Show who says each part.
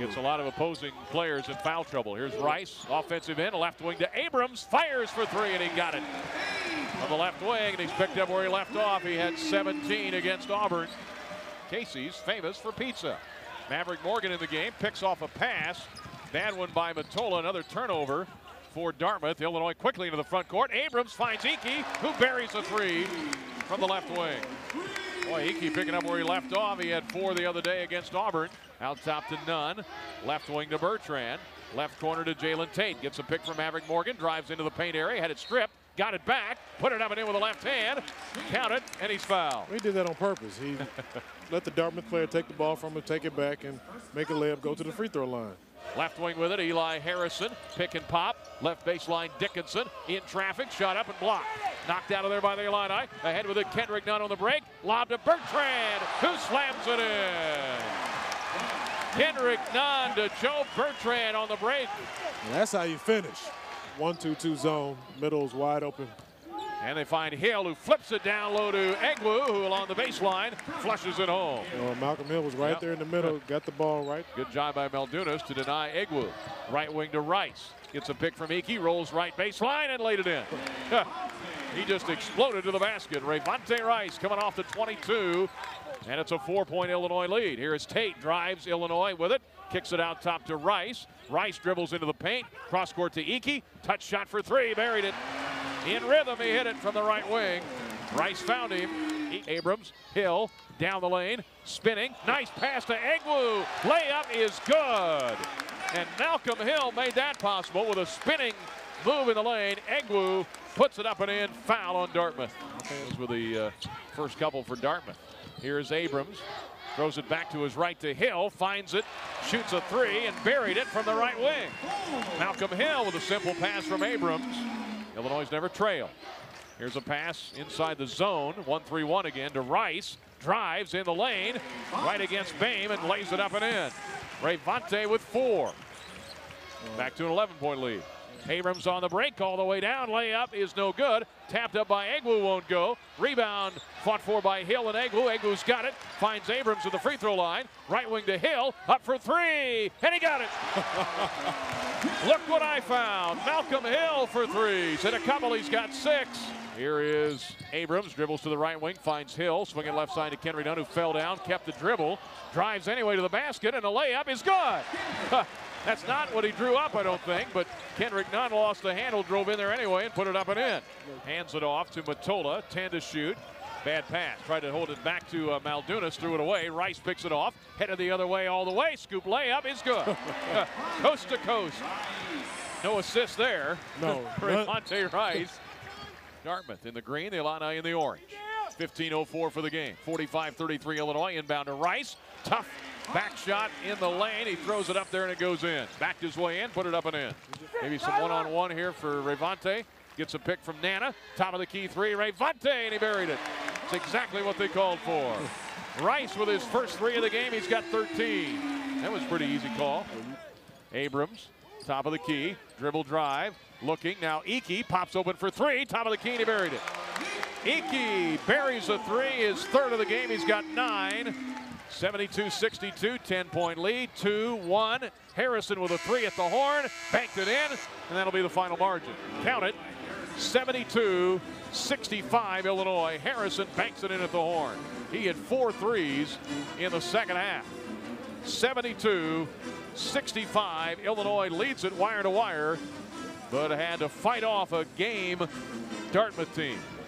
Speaker 1: Gets a lot of opposing players in foul trouble. Here's Rice, offensive end, left wing to Abrams, fires for three, and he got it. On the left wing, and he's picked up where he left off. He had 17 against Auburn. Casey's famous for pizza. Maverick Morgan in the game, picks off a pass. Bad one by Mitola, another turnover for Dartmouth. Illinois quickly into the front court. Abrams finds Ekey, who buries a three from the left wing. Boy, Ekey picking up where he left off. He had four the other day against Auburn. Out top to Nunn. Left wing to Bertrand. Left corner to Jaylon Tate. Gets a pick from Maverick Morgan. Drives into the paint area. Had it stripped. Got it back. Put it up and in with a left hand. Count it, and he's fouled.
Speaker 2: He did that on purpose. He let the Dartmouth player take the ball from him, take it back, and make a layup go to the free throw line.
Speaker 1: Left wing with it, Eli Harrison. Pick and pop. Left baseline, Dickinson. In traffic, shot up and blocked. Knocked out of there by the Illini. Ahead with it, Kendrick Nunn on the break. Lob to Bertrand, who slams it in. Kendrick Nunn to Joe Bertrand on the break.
Speaker 2: And that's how you finish. One, two, two zone. middle is wide open.
Speaker 1: And they find Hill, who flips it down low to Egwu, who along the baseline flushes it home.
Speaker 2: Know, Malcolm Hill was right
Speaker 1: Yep.
Speaker 2: there in the middle, got the ball right.
Speaker 1: Good job by Maldunas to deny Egwu. Right wing to Rice. Gets a pick from Ekey, rolls right baseline and laid it in. he just exploded to the basket. Rayvonte Rice coming off the 22. And it's a four-point Illinois lead. Here is Tate, drives Illinois with it, kicks it out top to Rice. Rice dribbles into the paint, cross court to Ekey, touch shot for three, buried it. In rhythm, he hit it from the right wing. Rice found him. Abrams, Hill, down the lane, spinning. Nice pass to Egwu. Layup is good. And Malcolm Hill made that possible with a spinning move in the lane. Egwu puts it up and in. Foul on Dartmouth. Those were the uh, first couple for Dartmouth. Here's Abrams. Throws it back to his right to Hill, finds it, shoots a three, and buried it from the right wing. Malcolm Hill with a simple pass from Abrams. Illinois never trailed. Here's a pass inside the zone. 1-3-1 again to Rice. Drives in the lane. Right against Bame and lays it up and in. Rayvonte with four. Back to an 11-point lead. Abrams on the break, all the way down. Layup is no good. Tapped up by Egwu, won't go. Rebound fought for by Hill and Egwu. Egwu's got it. Finds Abrams at the free throw line. Right wing to Hill. Up for three. And he got it. Look what I found. Malcolm Hill for threes. Hit a couple. He's got six. Here is Abrams. Dribbles to the right wing. Finds Hill. Swinging left side to Kendrick Nunn, who fell down. Kept the dribble. Drives anyway to the basket. And the layup is good. That's not what he drew up, I don't think, but Kendrick Nunn lost the handle, drove in there anyway, and put it up and in. Hands it off to Mitola, 10 to shoot. Bad pass. Tried to hold it back to uh, Maldunas, threw it away. Rice picks it off, headed the other way all the way. Scoop layup is good. coast to coast. No assist there.
Speaker 2: No.
Speaker 1: for Monte Rice. Dartmouth in the green, the Illini in the orange. 15.04 for the game. 45-33 Illinois inbound to Rice. Tough back shot in the lane. He throws it up there and it goes in. Backed his way in, put it up and in. Maybe some one-on-one here for Rayvonte. Gets a pick from Nnanna. Top of the key three. Rayvonte and he buried it. It's exactly what they called for. Rice with his first three of the game. He's got 13. That was pretty easy call. Abrams, top of the key, dribble drive, looking. Now Ekey pops open for three, top of the key, and he buried it. Ekey buries a three, his third of the game. He's got nine. 72-62, 10-point lead, 2-1. Harrison with a three at the horn, banked it in, and that'll be the final margin. Count it, 72-65 Illinois. Harrison banks it in at the horn. He had four threes in the second half. 72-65. Illinois leads it wire to wire, but had to fight off a game Dartmouth team.